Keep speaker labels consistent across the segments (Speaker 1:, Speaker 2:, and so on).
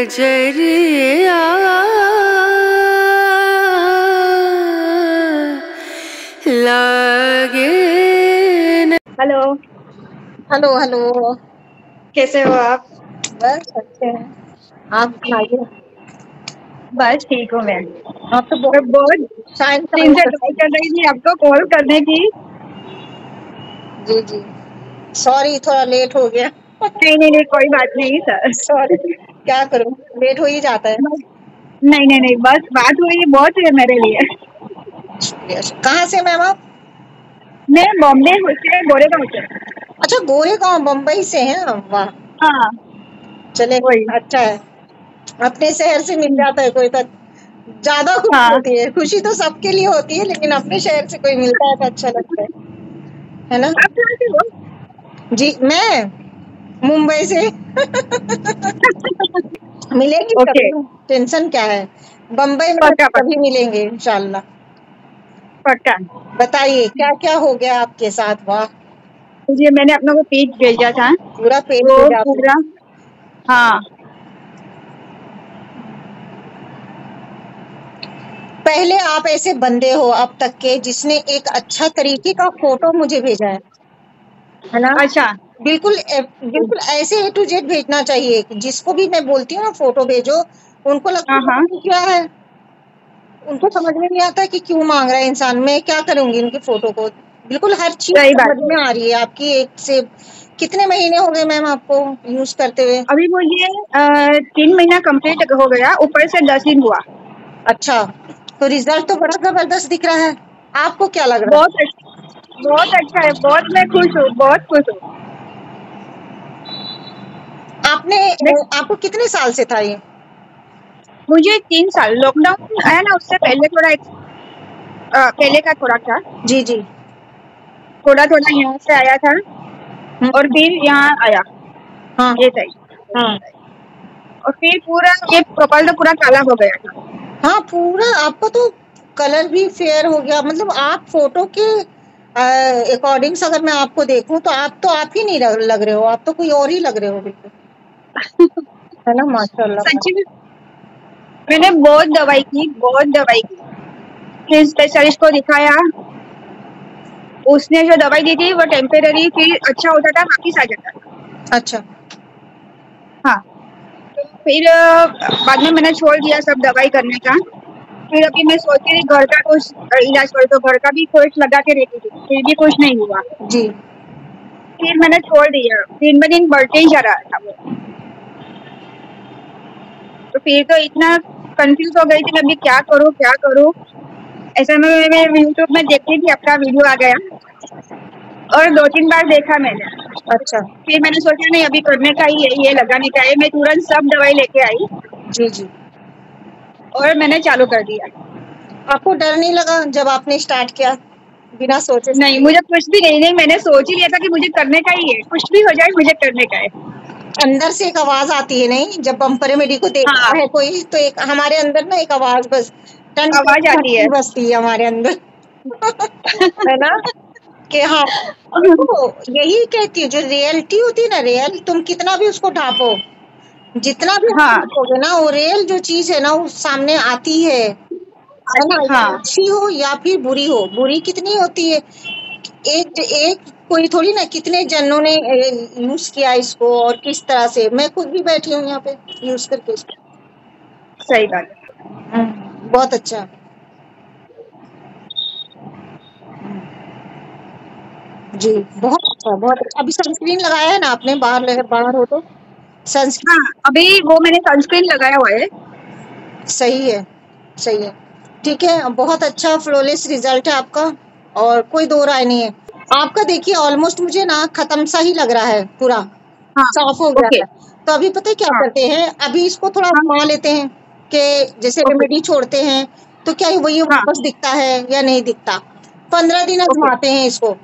Speaker 1: कजरिया लागे
Speaker 2: hello.
Speaker 3: Hello hello.
Speaker 2: कैसे हो आप?
Speaker 3: बस अच्छे हैं। आप सुनाइए।
Speaker 2: बस ठीक हूँ मैं।
Speaker 3: आप तो
Speaker 2: मैं बहुत
Speaker 3: शाइन
Speaker 2: दिन से ट्राई कर रही थी आपको कॉल करने की।
Speaker 3: जी जी। सॉरी थोड़ा लेट हो गया।
Speaker 2: नहीं नहीं नहीं कोई बात नहीं सर।
Speaker 3: सॉरी क्या करूँ? लेट हो ही जाता है।
Speaker 2: नहीं नहीं नहीं बस बात हुई बहुत है मेरे लिए।
Speaker 3: कहाँ से मैम आप?
Speaker 2: मैं बॉम्बे से गोरेगांव से।
Speaker 3: अच्छा गोरेगांव बम्बई से हैं? वाह।
Speaker 2: हाँ।
Speaker 3: चले
Speaker 2: वही।
Speaker 3: अच्छा है। अपने शहर से मिल जाता है कोई तो। ज़्यादा खुशी
Speaker 2: हाँ।
Speaker 3: होती है। खुशी तो सबके लिए होती है लेकिन अपने शहर से कोई मिलता है तो अच्छा लगता है। है ना? जी मैं? मुंबई से। मिलेंगे
Speaker 2: Okay.
Speaker 3: कभी? टेंशन क्या है? बम्बई में
Speaker 2: पक्का,
Speaker 3: कभी मिलेंगे इंशाल्लाह।
Speaker 2: पक्का।
Speaker 3: बताइए क्या क्या हो गया आपके साथ? वाह।
Speaker 2: मुझे मैंने अपने को पेज भेजा था।
Speaker 3: पूरा पेज आपने।
Speaker 2: पूरा हाँ।
Speaker 3: पहले आप ऐसे बंदे हो अब तक के जिसने एक अच्छा तरीके का फ़ोटो मुझे भेजा है। है ना?
Speaker 2: अच्छा।
Speaker 3: बिल्कुल बिल्कुल ऐसे ए टू जेड भेजना चाहिए। जिसको भी मैं बोलती हूँ ना फ़ोटो भेजो उनको लगता है
Speaker 2: हाँ, हाँ।
Speaker 3: कि क्या है? उनको समझ में नहीं आता कि क्यों मांग रहा है इंसान। मैं क्या करूँगी उनकी फ़ोटो को? बिल्कुल हर चीज़ समझ में आ रही है आपकी एक से। कितने महीने हो गए मैम आपको यूज़ करते हुए?
Speaker 2: अभी मुझे तीन महीना कंप्लीट हो गया ऊपर से दस दिन हुआ।
Speaker 3: अच्छा तो रिज़ल्ट तो बड़ा ज़बरदस्त दिख रहा है। आपको क्या लग रहा है?
Speaker 2: बहुत अच्छा बहुत अच्छा है बहुत मैं खुश हूँ बहुत खुश हूँ।
Speaker 3: आपने आपको कितने साल से था ये?
Speaker 2: मुझे तीन साल। लॉकडाउन आया ना उससे पहले थोड़ा एक अ, पहले का थोड़ा था।
Speaker 3: जी जी।
Speaker 2: थोड़ा थोड़ा यहाँ से आया था और फिर यहाँ आया।
Speaker 3: हाँ।
Speaker 2: ये सही
Speaker 3: हाँ।
Speaker 2: और फिर पूरा ये कपाल तो पूरा काला हो गया था।
Speaker 3: हाँ पूरा आपका तो कलर भी फेयर हो गया। मतलब आप फ़ोटो के अकॉर्डिंग्स अगर मैं आपको देखूँ तो आप तो आप ही नहीं लग लग रहे हो। आप तो कोई और ही लग रहे हो बिल्कुल। है ना माशाल्लाह।
Speaker 2: सच्ची में मैंने बहुत दवाई की बहुत दवाई की। फिर स्पेशलिस्ट को दिखाया। उसने जो दवाई दी थी वो टेम्परेरी फिर अच्छा होता था वापिस आ जाता था।
Speaker 3: अच्छा।
Speaker 2: हाँ। तो फिर बाद में मैंने छोड़ दिया सब दवाई करने का। फिर अभी मैं सोचती रही घर का कुछ इलाज करूँ तो घर का भी कुछ लगा के रहती थी फिर भी कुछ नहीं हुआ।
Speaker 3: जी।
Speaker 2: फिर मैंने छोड़ दिया। दिन ब दिन बढ़ते ही जा रहा था वो। तो फिर तो इतना कंफ्यूज हो गई थी मैं अभी क्या करूँ क्या करूँ? ऐसा में मैं यूट्यूब में देखती थी आपका वीडियो आ गया। और दो तीन बार देखा मैंने।
Speaker 3: अच्छा।
Speaker 2: फिर मैंने सोचा नहीं अभी करने का ही है ये लगाने का है मैं तुरंत सब दवाई लेके आई।
Speaker 3: जी जी।
Speaker 2: और मैंने चालू कर दिया।
Speaker 3: आपको डर नहीं लगा जब आपने स्टार्ट किया बिना सोचे
Speaker 2: नहीं मुझे कुछ भी नहीं नहीं मैंने सोच ही लिया था कि मुझे करने का ही है। कुछ भी हो जाए मुझे करने का है।
Speaker 3: अंदर से एक आवाज़ आती है नहीं जब बम्पर मेडी को देखता
Speaker 2: हाँ।
Speaker 3: है कोई तो एक हमारे अंदर ना एक आवाज़ बस टन
Speaker 2: आवाज़ आती है।
Speaker 3: बसती है हमारे अंदर है ना कि हाँ तो यही कहती है जो रियलिटी होती है ना रियल तुम कितना भी उसको ढापो जितना भी
Speaker 2: हाँ।
Speaker 3: ढापोगे ना वो रियल जो चीज़ है ना वो सामने आती है है ना
Speaker 2: हाँ।
Speaker 3: अच्छी हो या फिर बुरी हो बुरी कितनी होती है एक एक कोई थोड़ी ना कितने जनों ने यूज़ किया इसको और किस तरह से? मैं खुद भी बैठी हूँ यहाँ पे यूज़ करके इसको।
Speaker 2: सही बात। है
Speaker 3: बहुत अच्छा। जी बहुत अच्छा बहुत अच्छा। अभी सनस्क्रीन लगाया है ना आपने? बाहर बाहर हो तो? सनस्क्रीन
Speaker 2: हाँ अभी वो मैंने सनस्क्रीन लगाया हुआ है।
Speaker 3: सही है सही है। ठीक है बहुत अच्छा फ्लोलेस रिज़ल्ट है आपका और कोई दो राय नहीं है। आपका देखिए ऑलमोस्ट मुझे ना खत्म सा ही लग रहा है पूरा।
Speaker 2: हाँ।
Speaker 3: साफ़ हो गया है। तो अभी पता है क्या
Speaker 2: हाँ।
Speaker 3: करते हैं? अभी इसको थोड़ा घुमा लेते हैं कि जैसे। रेमेडी छोड़ते हैं तो क्या वही
Speaker 2: हाँ।
Speaker 3: वापस दिखता है या नहीं दिखता? पंद्रह दिन। घुमाते हैं इसको।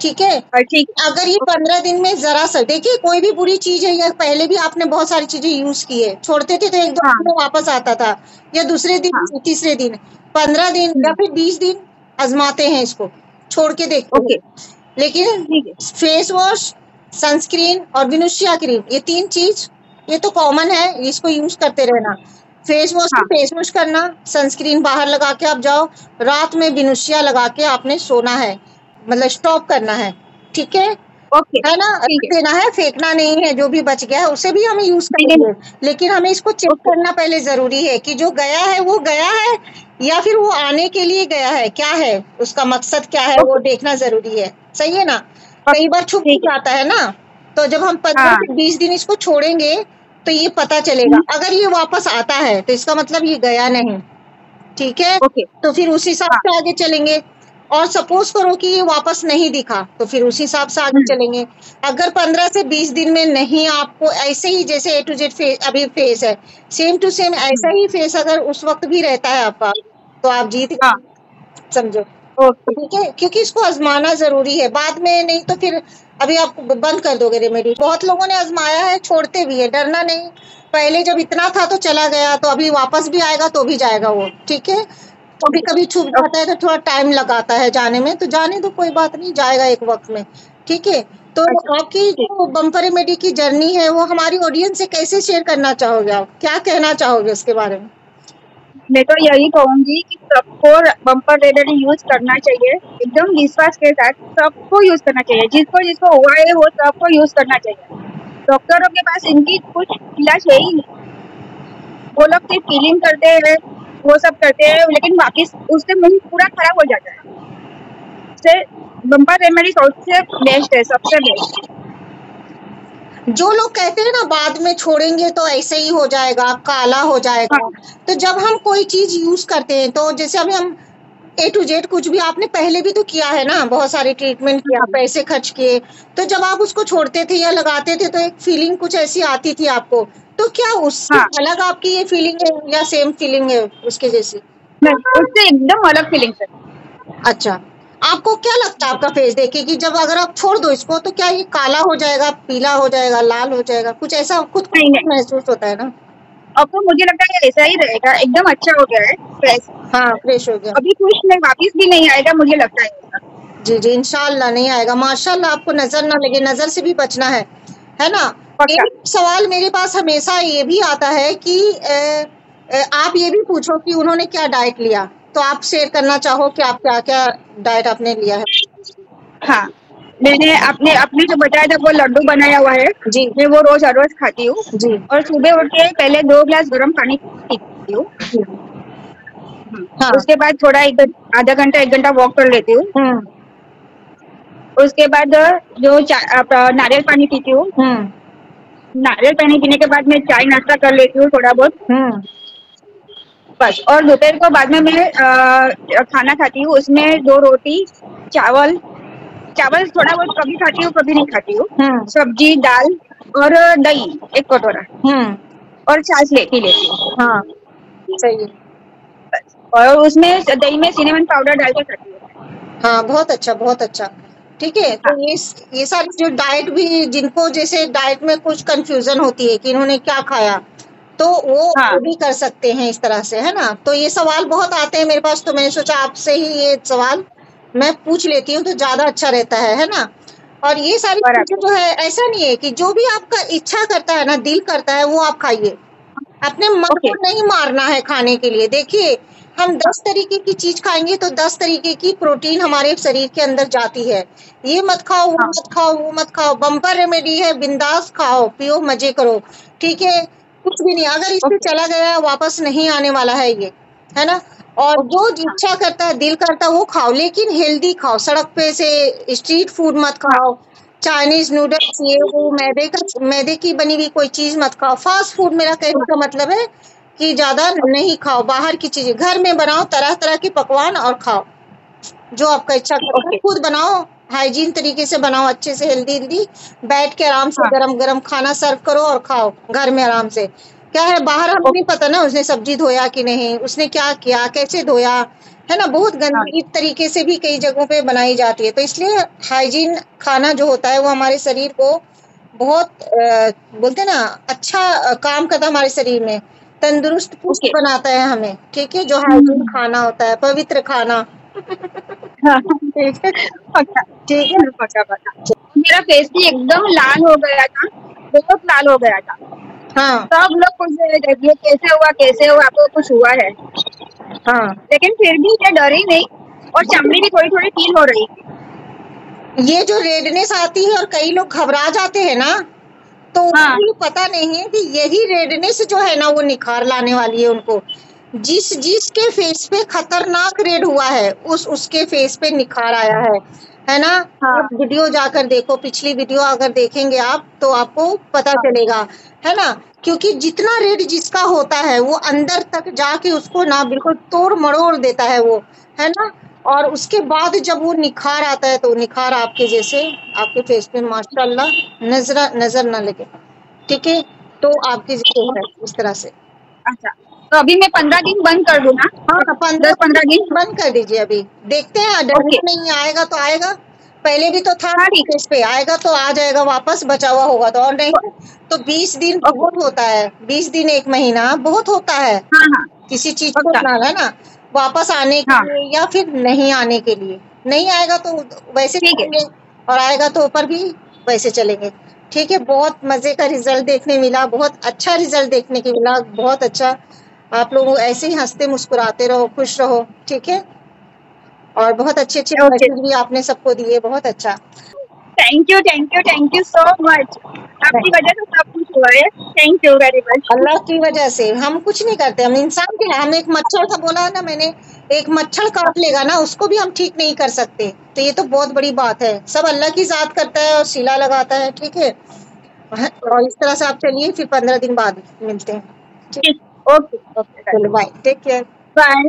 Speaker 3: ठीक है?
Speaker 2: ठीक।
Speaker 3: अगर ये पंद्रह दिन में जरा सा देखिए कोई भी बुरी चीज़ है या पहले भी आपने बहुत सारी चीज़ें यूज़ की है। छोड़ते थे तो एक दो
Speaker 2: हाँ।
Speaker 3: दिन वापस आता था या दूसरे दिन
Speaker 2: हाँ।
Speaker 3: तीसरे दिन। पंद्रह दिन या फिर बीस दिन आजमाते हैं इसको। छोड़ के देखते
Speaker 2: ओके
Speaker 3: हैं लेकिन फेस वॉश सनस्क्रीन और विनुष्या क्रीम ये तीन चीज़ ये तो कॉमन है इसको यूज़ करते रहना। फेस वॉश
Speaker 2: हाँ।
Speaker 3: फेस वॉश करना सनस्क्रीन बाहर लगा के आप जाओ रात में विनुष्या लगा के आपने सोना है मतलब स्टॉप करना है ठीक है?
Speaker 2: ओके
Speaker 3: है ना?
Speaker 2: है।
Speaker 3: देना है फेंकना नहीं है जो भी बच गया है उसे भी हम यूज़ करेंगे लेकिन हमें इसको चेक करना पहले ज़रूरी है कि जो गया है वो गया है या फिर वो आने के लिए गया है? क्या है? उसका मकसद क्या है? वो देखना ज़रूरी है। सही है ना? कई बार छुप
Speaker 2: है।
Speaker 3: जाता है ना? तो जब हम पंद्रह
Speaker 2: हाँ।
Speaker 3: से बीस दिन इसको छोड़ेंगे तो ये पता चलेगा। अगर ये वापस आता है तो इसका मतलब ये गया नहीं। ठीक है? तो फिर उस हिसाब से आगे चलेंगे। और सपोज़ करो कि ये वापस नहीं दिखा तो फिर उस हिसाब से आगे चलेंगे। अगर पंद्रह से बीस दिन में नहीं आपको ऐसे ही जैसे ए टू जेड फेस अभी फेस है सेम टू सेम ऐसा ही फेस अगर उस वक्त भी रहता है आपका तो आप जीत गए
Speaker 2: हाँ।
Speaker 3: समझो। ठीक है? क्योंकि इसको आजमाना ज़रूरी है। बाद में नहीं तो फिर अभी आप बंद कर दोगे रेमेडी बहुत लोगों ने आजमाया है छोड़ते भी है डरना नहीं। पहले जब इतना था तो चला गया तो अभी वापस भी आएगा तो भी जाएगा वो। ठीक है? कभी कभी छूट जाता है तो थोड़ा टाइम लगाता है जाने में तो जाने तो कोई बात नहीं जाएगा एक वक्त में ठीक है? तो आपकी जो बम्पर रेमेडी की जर्नी है वो हमारी ऑडियंस से कैसे शेयर करना चाहोगे आप? क्या कहना चाहोगे उसके बारे में?
Speaker 2: मैं तो यही कहूँगी कि सबको बम्पर रेमेडी यूज़ करना चाहिए एकदम विश्वास के साथ सबको यूज़ करना चाहिए जिसको जिसको हुआ है वो सबको यूज़ करना चाहिए। डॉक्टरों के पास इनकी कुछ इलाज है ही नहीं। वो लोग सिर्फ़ फीलिंग करते हैं वो सब करते हैं लेकिन वापिस उससे मुँह पूरा खराब हो जाता है। से बम्पर रेमेडी सबसे बेस्ट है सबसे बेस्ट
Speaker 3: जो लोग कहते हैं ना बाद में छोड़ेंगे तो ऐसे ही हो जाएगा काला हो जाएगा।
Speaker 2: हाँ।
Speaker 3: तो जब हम कोई चीज़ यूज़ करते हैं तो जैसे अभी हम ए टू जेड कुछ भी आपने पहले भी तो किया है ना? बहुत सारे ट्रीटमेंट किया
Speaker 2: हाँ।
Speaker 3: पैसे खर्च किए। तो जब आप उसको छोड़ते थे या लगाते थे तो एक फीलिंग कुछ ऐसी आती थी आपको? तो क्या उससे
Speaker 2: हाँ।
Speaker 3: अलग आपकी ये फीलिंग है या सेम फीलिंग है उसके जैसी?
Speaker 2: उससे एकदम अलग फीलिंग है।
Speaker 3: अच्छा। आपको क्या लगता है आपका फेस देखे कि जब अगर आप छोड़ दो इसको तो क्या ये काला हो जाएगा पीला हो जाएगा लाल हो जाएगा? कुछ ऐसा खुद। महसूस होता है ना?
Speaker 2: अब तो मुझे लगता है ऐसा ही रहेगा एकदम अच्छा हो गया है फ्रेश
Speaker 3: हाँ फ्रेश हो गया।
Speaker 2: अभी कुछ में वापिस भी नहीं आएगा मुझे लगता है
Speaker 3: जी जी इंशाल्लाह नहीं आएगा। माशाल्लाह आपको नज़र ना लगे नज़र से भी बचना है है ना? एक सवाल मेरे पास हमेशा ये भी आता है कि अ, अ, आप ये भी पूछो कि उन्होंने क्या डाइट लिया। तो आप शेयर करना चाहो कि आप क्या क्या डाइट आपने लिया है।
Speaker 2: हाँ। मैंने अपने अपने जो बताया था वो लड्डू बनाया हुआ है।
Speaker 3: जी।
Speaker 2: मैं वो रोज हर रोज खाती हूँ।
Speaker 3: जी।
Speaker 2: और सुबह उठ के पहले दो गिलास गर्म पानी पीती हूँ।
Speaker 3: हाँ।
Speaker 2: उसके बाद थोड़ा एक आधा घंटा एक घंटा वॉक कर लेती हूँ।
Speaker 3: हम्म।
Speaker 2: उसके बाद जो नारियल पानी पीती हूँ।
Speaker 3: हम्म।
Speaker 2: नारियल पानी पीने के बाद मैं चाय नाश्ता कर लेती हूँ थोड़ा बहुत।
Speaker 3: हम्म।
Speaker 2: बस। और दोपहर को बाद में मैं खाना खाती हूँ। उसमें दो रोटी चावल चावल थोड़ा बहुत कभी खाती हूँ कभी नहीं खाती हूँ।
Speaker 3: हम्म।
Speaker 2: सब्ज़ी दाल और दही एक कटोरा।
Speaker 3: हम्म।
Speaker 2: और छाछ लेती लेती हूँ।
Speaker 3: हाँ। सही
Speaker 2: और उसमें दही में सिनेमन पाउडर डाल के खाती हूँ।
Speaker 3: हाँ बहुत अच्छा बहुत अच्छा। ठीक है तो ये ये सारी जो डाइट भी जिनको जैसे डाइट में कुछ कंफ्यूजन होती है कि इन्होंने क्या खाया तो वो
Speaker 2: हाँ।
Speaker 3: भी कर सकते हैं इस तरह से है ना? तो ये सवाल बहुत आते हैं मेरे पास तो मैंने सोचा आपसे ही ये सवाल मैं पूछ लेती हूँ तो ज़्यादा अच्छा रहता है है ना? और ये सारी चीज़ें जो है ऐसा नहीं है कि जो भी आपका इच्छा करता है ना दिल करता है वो आप खाइए। अपने मन। को नहीं मारना है खाने के लिए। देखिए हम दस तरीके की चीज़ खाएँगे तो दस तरीके की प्रोटीन हमारे शरीर के अंदर जाती है। ये मत खाओ वो
Speaker 2: हाँ।
Speaker 3: मत खाओ वो मत खाओ। बम्पर रेमेडी है बिंदास खाओ पियो मज़े करो। ठीक है? कुछ भी नहीं अगर इससे। चला गया वापस नहीं आने वाला है ये है ना? और जो इच्छा करता है दिल करता है वो खाओ। लेकिन हेल्दी खाओ। सड़क पे से स्ट्रीट फ़ूड मत खाओ। चाइनीज़ नूडल्स ये वो मैदे का मैदे की बनी हुई कोई चीज़ मत खाओ। फास्ट फ़ूड मेरा कहने का मतलब है कि ज़्यादा नहीं खाओ। बाहर की चीज़ें घर में बनाओ तरह तरह के पकवान और खाओ। जो आपका इच्छा करो है
Speaker 2: ओके।
Speaker 3: खुद बनाओ। हाइजीन तरीके से बनाओ अच्छे से हेल्दी हेल्दी बैठ के आराम से
Speaker 2: हाँ।
Speaker 3: गरम गरम खाना सर्व करो और खाओ घर में आराम से। क्या है बाहर हमें नहीं पता ना उसने सब्ज़ी धोया कि नहीं उसने क्या किया कैसे धोया है ना? बहुत गंदगी तरीके से भी कई जगहों पे बनाई जाती है। तो इसलिए हाइजीन खाना जो होता है वो हमारे शरीर को बहुत बोलते हैं ना अच्छा काम करता हमारे शरीर में। तंदुरुस्त पुष्ट
Speaker 2: ओके।
Speaker 3: बनाता है हमें ठीक है? जो हाइजीन खाना होता है पवित्र खाना। ठीक है।
Speaker 2: मेरा फेस भी एकदम लाल हो गया था बहुत लाल हो गया था।
Speaker 3: हाँ।
Speaker 2: सब लोग पूछ रहे थे ये कैसे हुआ कैसे हुआ आपको कुछ हुआ है?
Speaker 3: हाँ।
Speaker 2: लेकिन फिर भी ये डरी नहीं और चमड़ी भी थोड़ी थोड़ी फील हो रही।
Speaker 3: ये जो रेडनेस आती है और कई लोग घबरा जाते हैं ना तो
Speaker 2: हाँ।
Speaker 3: उनको पता नहीं है कि यही रेडनेस जो है ना वो निखार लाने वाली है उनको। जिस जिसके फेस पे खतरनाक रेड हुआ है उस उसके फेस पे निखार आया है। है ना?
Speaker 2: हाँ।
Speaker 3: आप वीडियो जाकर देखो पिछली वीडियो अगर देखेंगे आप तो आपको पता चलेगा। है ना? क्योंकि जितना रेड जिसका होता है वो अंदर तक जाके उसको ना बिल्कुल तोड़ मरोड़ देता है वो। है ना? और उसके बाद जब वो निखार आता है तो निखार आपके जैसे आपके फेस पे माशाल्लाह नज़र नज़र ना लगे। ठीक है? तो आपके जैसे है इस तरह से।
Speaker 2: अच्छा। तो अभी मैं पंद्रह दिन बंद कर दूँ ना?
Speaker 3: हाँ पंद्रह
Speaker 2: दस पंद्रह दिन
Speaker 3: बंद कर दीजिए अभी। देखते हैं
Speaker 2: ओके।
Speaker 3: नहीं आएगा तो आएगा। पहले भी तो था
Speaker 2: हाँ, ठीक। है।
Speaker 3: पे आएगा तो आ जाएगा वापस बचा हुआ होगा तो। और नहीं तो बीस दिन बहुत होता है। बीस दिन एक महीना बहुत होता है।
Speaker 2: हाँ हाँ।
Speaker 3: किसी चीज़ को है ना? वापस आने के
Speaker 2: हाँ।
Speaker 3: लिए या फिर नहीं आने के लिए। नहीं आएगा तो वैसे
Speaker 2: है।
Speaker 3: चलेंगे और आएगा तो ऊपर भी वैसे चलेंगे। ठीक है बहुत मज़े का रिज़ल्ट देखने मिला बहुत अच्छा रिज़ल्ट देखने को मिला बहुत अच्छा आप लोग ऐसे ही हँसते मुस्कुराते रहो खुश रहो ठीक है? और बहुत अच्छे अच्छे
Speaker 2: Okay.
Speaker 3: मैसेज भी आपने सबको दिए बहुत अच्छा।
Speaker 2: Thank you thank you thank you so much आपकी वजह से सब कुछ हुआ है। Thank you very much
Speaker 3: Allah की वजह से। हम कुछ नहीं करते हम इंसान के हैं। हम एक मच्छर का बोला है ना मैंने एक मच्छर काट लेगा ना उसको भी हम ठीक नहीं कर सकते। तो ये तो बहुत बड़ी बात है। सब अल्लाह की जात करता है और सिला लगाता है ठीक है? और इस तरह से आप चलिए फिर पंद्रह दिन बाद मिलते हैं।
Speaker 2: Okay Okay.
Speaker 3: Okay. Bye. Take care.
Speaker 2: Bye.